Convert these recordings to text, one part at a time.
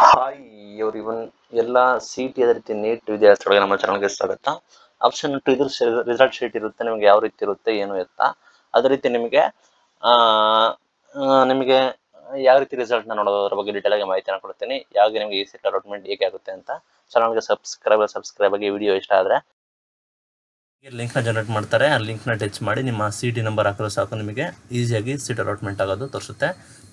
Hi ಇವ್ರು ಇವನ್ ಎಲ್ಲ C T ಅದೇ ರೀತಿ ನೀಟ್ ವಿದ್ಯಾರ್ಥಿಗಳಿಗೆ ನಮ್ಮ ಚಾನಲ್ಗೆ ಸ್ವಾಗತ. ಆಪ್ಷನ್ ಟು ಇದ್ರ ರಿಸಲ್ಟ್ ಶೀಟ್ ಇರುತ್ತೆ, ನಿಮಗೆ ಯಾವ ರೀತಿ ಇರುತ್ತೆ, ಏನು ಎತ್ತ ಅದೇ ರೀತಿ ನಿಮಗೆ ನಿಮಗೆ ಯಾವ ರೀತಿ ರಿಸಲ್ಟ್ನ ನೋಡೋದ್ರ ಬಗ್ಗೆ ಡೀಟೇಲ್ ಆಗಿ ಮಾಹಿತಿಯನ್ನು ಕೊಡ್ತೀನಿ. ಯಾವಾಗ ನಿಮಗೆ ಈ ಸೀಟ್ ಅಲಾಟ್ಮೆಂಟ್ ಹೇಗೆ ಆಗುತ್ತೆ ಅಂತ. ಚಾನಲ್ಗೆ ಸಬ್ಸ್ಕ್ರೈಬ್ ಸಬ್ಸ್ಕ್ರೈಬ್ ಆಗಿ ವಿಡಿಯೋ ಇಷ್ಟ ಆದರೆ ಲಿಂಕ್ನ ಜನರೇಟ್ ಮಾಡ್ತಾರೆ. ಆ ಲಿಂಕ್ನ ಟಚ್ ಮಾಡಿ ನಿಮ್ಮ ಸಿ ಟಿ ನಂಬರ್ ಹಾಕಿದ್ರೆ ಸಾಕು ನಿಮಗೆ. ಈಸಿಯಾಗಿ ಸೀಟ್ ಅಲಾಟ್ಮೆಂಟ್ ಆಗೋದು ತೋರಿಸುತ್ತೆ.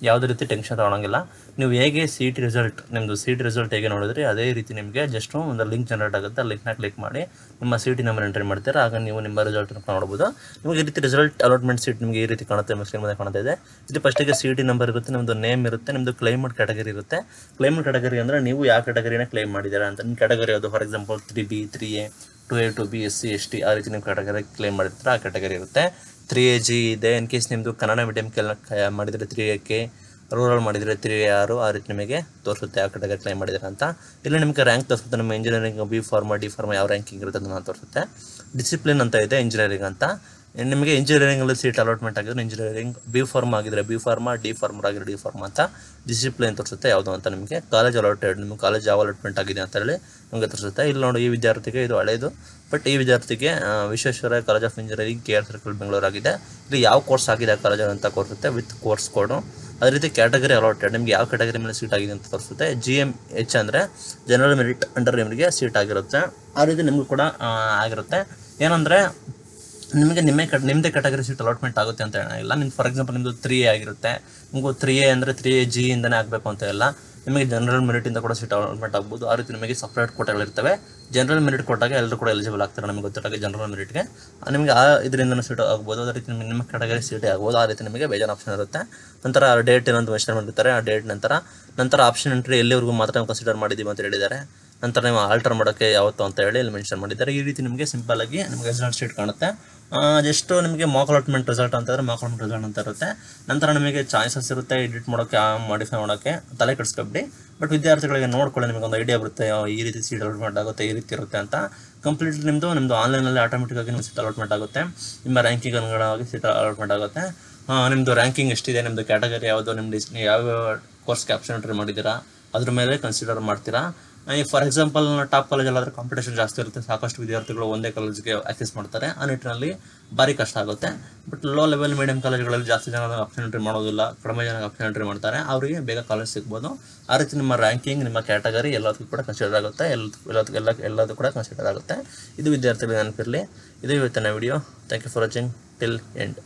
ಯಾವುದೇ ರೀತಿ ಟೆನ್ಷನ್ ತೊಗೊಳಂಗಿಲ್ಲ. ನೀವು ಹೇಗೆ ಸಿ ಟಿ ರಿಸಲ್ಟ್ ನಿಮ್ಮದು ಸಿ ಟಿ ರಿಸಲ್ಟ್ ಹೇಗೆ ನೋಡಿದ್ರಿ, ಅದೇ ರೀತಿ ನಿಮಗೆ ಜಸ್ಟ್ ಒಂದು ಲಿಂಕ್ ಜನರೇಟ್ ಆಗುತ್ತೆ. ಆ ಲಿಂಕ್ನ ಕ್ಲಿಕ್ ಮಾಡಿ ನಿಮ್ಮ ಸಿ ಟಿ ನಂಬರ್ ಎಂಟ್ರಿ ಮಾಡ್ತೀರಾ, ಆಗ ನೀವು ನಿಮ್ಮ ರಿಸಲ್ಟ್ ನೋಡ್ಬೋದು. ನಿಮಗೆ ಈ ರೀತಿ ರಿಸಲ್ಟ್ ಅಲಾಟ್ಮೆಂಟ್ ಸೀಟ್ ನಿಮಗೆ ಈ ರೀತಿ ಕಾಣುತ್ತೆ ಸ್ಕ್ರೀನ್ ಮೇಲೆ ಕಾಣ್ತಾ ಇದೆ. ಇಲ್ಲಿ ಫಸ್ಟಿಗೆ ಸಿ ಟಿ ನಂಬರ್ ಇರುತ್ತೆ ನಿಮ್ಮದು ನೇಮ್ ಇರುತ್ತೆ ನಿಮ್ಮದು ಕ್ಲೈಮೇಟ್ ಕ್ಯಾಟಗರಿ ಇರುತ್ತೆ. ಕ್ಲೈಮೇಟ್ ಕ್ಯಾಟಗರಿ ಅಂದರೆ ನೀವು ಯಾವ ಕ್ಯಾಟಗರಿನ ಕ್ಲೈಮ್ ಮಾಡಿದ್ದೀರಾ ಅಂತ. ನಿಮ್ಮ ಕ್ಯಾಟಗರಿ ಯಾವುದು? For example three B three A two A two B S C S T ಆ ರೀತಿ ನೀವು ಕ್ಯಾಟಗರಿ ಕ್ಲೇಮ್ ಮಾಡಿದ್ರೆ ಆ ಕ್ಯಾಟಗರಿ ಇರುತ್ತೆ. ತ್ರೀ ಎ ಜಿ ಇದೆ ಇನ್ ಕೇಸ್ ನಿಮ್ಮದು ಕನ್ನಡ ಮೀಡಿಯಂ ಕೆಲ ಮಾಡಿದರೆ ತ್ರೀ ಎ ಕೆ ರೂರಲ್ ಮಾಡಿದರೆ ತ್ರೀ ಎ ಆರು, ಆ ರೀತಿ ನಿಮಗೆ ತೋರಿಸುತ್ತೆ ಆ ಕ್ಯಾಟಗರಿ ಕ್ಲೈಮ್ ಮಾಡಿದ್ರೆ ಅಂತ. ಇಲ್ಲಿ ನಿಮಗೆ ರ್ಯಾಂಕ್ ತೋರಿಸುತ್ತೆ, ನಮ್ಮ engineering B pharm D pharm ಯಾವ ರ್ಯಾಂಕಿಂಗ್ ಇರುತ್ತೆ ಅದನ್ನು ತೋರಿಸುತ್ತೆ. ಡಿಸಿಪ್ಲಿನ್ ಅಂತ ಇದೆ ಇಂಜಿನಿಯರಿಂಗ್ ಅಂತ. ನಿಮಗೆ ಇಂಜಿನಿಯರಿಂಗಲ್ಲಿ ಸೀಟ್ ಅಲಾಟ್ಮೆಂಟ್ ಆಗಿದ್ರೆ ಇಂಜಿನಿಯರಿಂಗ್ ಬಿ ಫಾರ್ಮ್ ಆಗಿದ್ರೆ ಬಿ ಫಾರ್ಮಾ ಡಿ ಫಾರ್ಮರ್ ಆಗಿದ್ರೆ ಡಿ ಫಾರ್ಮ್ ಅಂತ ಡಿಸಿಪ್ಲಿನ್ ತೋರಿಸುತ್ತೆ ಯಾವುದು ಅಂತ ನಿಮಗೆ ಕಾಲೇಜ್ ಅಲಾಟೆಡ್ ನಿಮ್ಗೆ ಕಾಲೇಜ್ ಯಾವ ಅಲಾಟ್ಮೆಂಟ್ ಆಗಿದೆ ಅಂತ ಹೇಳಿ ನಿಮಗೆ ತೋರಿಸುತ್ತೆ. ಇಲ್ಲಿ ನೋಡಿ ಈ ವಿದ್ಯಾರ್ಥಿಗೆ ಇದು ಹಳೆಯದು ಬಟ್ ಈ ವಿದ್ಯಾರ್ಥಿಗೆ Visvesvara college of engineering K R circle Bengaluru ಆಗಿದೆ. ಇಲ್ಲಿ ಯಾವ ಕೋರ್ಸ್ ಆಗಿದೆ ಕಾಲೇಜ್ ಅಂತ ತೋರಿಸುತ್ತೆ ವಿತ್ ಕೋರ್ಸ್ ಕೋಡು ಅದೇ ರೀತಿ ಕ್ಯಾಟಗರಿ ಅಲಾಟೆಡ್ ನಿಮಗೆ ಯಾವ ಕ್ಯಾಟಗರಿ ಮೇಲೆ ಸೀಟ್ ಆಗಿದೆ ಅಂತ ತೋರಿಸುತ್ತೆ. ಜಿ ಎಂ ಎಚ್ ಅಂದರೆ ಜನರಲ್ ಮೆರಿಟ್ ಅಂಡರ್ ನಿಮಗೆ ಸೀಟ್ ಆಗಿರುತ್ತೆ. ಆ ರೀತಿ ನಿಮಗೂ ಕೂಡ ಆಗಿರುತ್ತೆ. ಏನಂದರೆ ನಿಮಗೆ ನಿಮ್ಮ ಕಟ್ ನಿಮ್ಮದೇ ಕ್ಯಾಟಗರಿ ಸೀಟ್ ಅಲಾಟ್ಮೆಂಟ್ ಆಗುತ್ತೆ ಅಂತ ಇಲ್ಲ, ನಿಮ್ಗೆ ಫಾರ್ ಎಕ್ಸಾಂಪಲ್ ನಿಮ್ಮದು ತ್ರೀ ಎ ಆಗಿರುತ್ತೆ. ನಿಮಗೂ ತ್ರೀ ಎ ಅಂದರೆ ತ್ರೀ ಎ ಜಿ ಇಂದನೇ ಆಗಬೇಕು ಅಂತ ಇಲ್ಲ ನಿಮಗೆ ಜನರಲ್ ಮೆರಿಟಿಂದ ಕೂಡ ಸೀಟ್ ಅಲಾಟ್ಮೆಂಟ್ ಆಗ್ಬೋದು. ಆ ರೀತಿ ನಿಮಗೆ ಸಪ್ರೇಟ್ ಕೋಟೆಗಳಿರ್ತವೆ ಜನರಲ್ ಮೆರಿಟ್ ಕೊಟ್ಟಾಗ ಎಲ್ಲರೂ ಕೂಡ ಎಲಿಜಿಬಲ್ ಆಗ್ತಾರೆ ನಮಗೆ ಗೊತ್ತಿರೋ ಜನರಲ್ ಮೆರಿಟ್ಗೆ ನಿಮಗೆ ಆ ಇದರಿಂದ ಸೀಟ್ ಆಗ್ಬೋದು. ಅದೇ ರೀತಿ ನಿಮ್ಮ ಕ್ಯಾಟಗರಿ ಸೀಟೇ ಆಗ್ಬೋದು. ಆ ರೀತಿ ನಿಮಗೆ ಬೇಜಾರು ಆಪ್ಷನ್ ಇರುತ್ತೆ. ನಂತರ ಡೇಟ್ ಏನಂತ ಮೆನ್ಷನ್ ಮಾಡಿರ್ತಾರೆ ಆ ಡೇಟ್ ನಂತರ ನಂತರ ಆಪ್ಷನ್ ಎಂಟ್ರಿ ಎಲ್ಲಿವರೆಗೂ ಮಾತ್ರ ಕನ್ಸಿಡರ್ ಮಾಡಿದ್ದೀವಿ ಅಂತ ಹೇಳಿದ್ದಾರೆ. ನಂತರ ನೀವು ಆಲ್ಟರ್ ಮಾಡೋಕ್ಕೆ ಯಾವತ್ತು ಅಂತ ಹೇಳಿ ಇಲ್ಲಿ ಮೆನ್ಷನ್ ಮಾಡಿದ್ದಾರೆ. ಈ ರೀತಿ ನಿಮಗೆ ಸಿಂಪಲ್ ಆಗಿ ನಿಮಗೆ ರಿಸಲ್ಟ್ ಶೀಟ್ ಕಾಣುತ್ತೆ. ಜಸ್ಟ್ ನಿಮಗೆ ಮಾಕ್ ಅಲಾಟ್ಮೆಂಟ್ ರಿಸಲ್ಟ್ ಅಂತಂದರೆ ಮಾಕ್ ಅಲಾಟ್ಮೆಂಟ್ ರಿಸಲ್ಟ್ ಅಂತ ಇರುತ್ತೆ. ನಂತರ ನಿಮಗೆ ಚಾಯ್ಸಸ್ ಇರುತ್ತೆ ಎಡಿಟ್ ಮಾಡೋಕ್ಕೆ ಮಾಡಿಫೈ ಮಾಡೋಕ್ಕೆ, ತಲೆ ಕೆಡಿಸ್ಕೊಬಿಡಿ. ಬಟ್ ವಿದ್ಯಾರ್ಥಿಗಳಿಗೆ ನೋಡ್ಕೊಳ್ಳಿ, ನಿಮಗೆ ಒಂದು ಐಡಿಯಾ ಬರುತ್ತೆ ಈ ರೀತಿ ಸೀಟ್ ಅಲಾಟ್ಮೆಂಟ್ ಆಗುತ್ತೆ, ಈ ರೀತಿ ಇರುತ್ತೆ ಅಂತ. ಕಂಪ್ಲೀಟ್ ನಿಮ್ಮದು ನಿಮ್ಮದು ಆನ್ಲೈನಲ್ಲಿ ಆಟೋಮೆಟಿಕ್ಕಾಗಿ ನಿಮ್ಮ ಸೀಟ್ ಅಲಾಟ್ಮೆಂಟ್ ಆಗುತ್ತೆ. ನಿಮ್ಮ ರ್ಯಾಂಕಿಂಗ್ ಅನುಗುಣವಾಗಿ ಸೀಟ್ ಅಲಾಟ್ಮೆಂಟ್ ಆಗುತ್ತೆ. ನಿಮ್ಮದು ರ್ಯಾಂಕಿಂಗ್ ಎಷ್ಟಿದೆ ನಿಮ್ಮದು ಕ್ಯಾಟಗರಿ ಯಾವುದು ನಿಮ್ಮ ಡಿಸ್ ಯಾವ ಕೋರ್ಸ್ ಕ್ಯಾಪ್ಷನ್ ಎಂಟ್ರಿ ಮಾಡಿದ್ದೀರಾ, ಅದ್ರ ಮೇಲೆ ಕನ್ಸಿಡರ್ ಮಾಡ್ತೀರಾ. ಫಾರ್ ಎಕ್ಸಾಂಪಲ್ ಟಾಪ್ ಕಾಲೇಜಲ್ಲಾದ್ರೆ ಕಾಂಪಿಟೇಷನ್ ಜಾಸ್ತಿ ಇರುತ್ತೆ. ಸಾಕಷ್ಟು ವಿದ್ಯಾರ್ಥಿಗಳು ಒಂದೇ ಕಾಲೇಜ್ಗೆ ಆಕ್ಸೆಸ್ ಮಾಡ್ತಾರೆ. ಆ ನಿಟ್ಟಿನಲ್ಲಿ ಭಾರಿ ಕಷ್ಟ ಆಗುತ್ತೆ. ಬಟ್ ಲೋ ಲೆವೆಲ್ ಮೀಡಿಯಂ ಕಾಲೇಜ್ಗಳಲ್ಲಿ ಜಾಸ್ತಿ ಜನ ಆಪ್ಷನ್ ಎಂಟ್ರಿ ಮಾಡೋದಿಲ್ಲ. ಕಡಿಮೆ ಜನ ಆಪ್ಷನ್ ಎಂಟ್ರಿ ಮಾಡ್ತಾರೆ. ಅವರಿಗೆ ಬೇಗ ಕಾಲೇಜ್ ಸಿಗ್ಬೋದು. ಆ ರೀತಿ ನಿಮ್ಮ ರ್ಯಾಂಕಿಂಗ್ ನಿಮ್ಮ ಕ್ಯಾಟಗರಿ ಎಲ್ಲದಕ್ಕೂ ಕೂಡ ಕನ್ಸಿಡರ್ ಆಗುತ್ತೆ. ಎಲ್ಲ ಎಲ್ಲ ಎಲ್ಲದೂ ಕೂಡ ಕನ್ಸಿಡರ್ ಆಗುತ್ತೆ. ಇದು ವಿದ್ಯಾರ್ಥಿಗಳಿಗೆ ನೆನಪಿರಲಿ. ಇದು ಇವತ್ತಿನ video thank you for watching till end